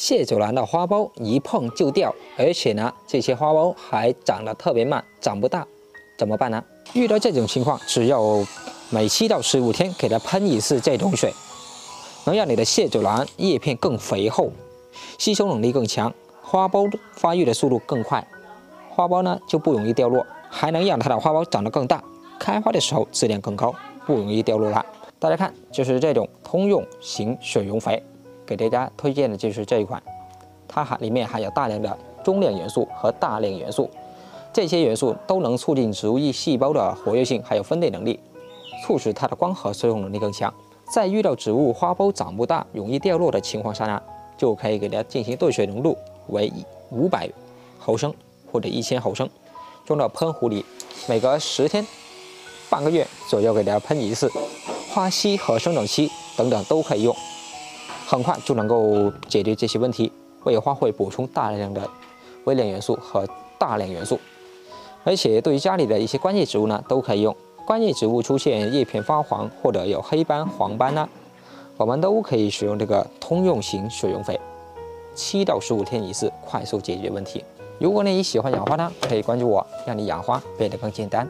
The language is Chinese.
蟹爪兰的花苞一碰就掉，而且呢，这些花苞还长得特别慢，长不大，怎么办呢？遇到这种情况，只要每七到十五天给它喷一次这种水，能让你的蟹爪兰叶片更肥厚，吸收能力更强，花苞发育的速度更快，花苞呢就不容易掉落，还能让它的花苞长得更大，开花的时候质量更高，不容易掉落了。大家看，就是这种通用型水溶肥，给大家推荐的就是这一款，它含里面含有大量的中链元素和大链元素。这些元素都能促进植物细细胞的活跃性，还有分裂能力，促使它的光合作用能力更强。在遇到植物花苞长不大、容易掉落的情况下呢，就可以给它进行兑水浓度为五百毫升或者一千毫升，装到喷壶里，每隔十天、半个月左右给它喷一次。花期和生长期等等都可以用，很快就能够解决这些问题，为花卉补充大量的微量元素和大量元素。而且对于家里的一些观叶植物呢，都可以用。观叶植物出现叶片发黄或者有黑斑、黄斑呢，我们都可以使用这个通用型水溶肥，七到十五天一次，快速解决问题。如果你喜欢养花呢，可以关注我，让你养花变得更简单。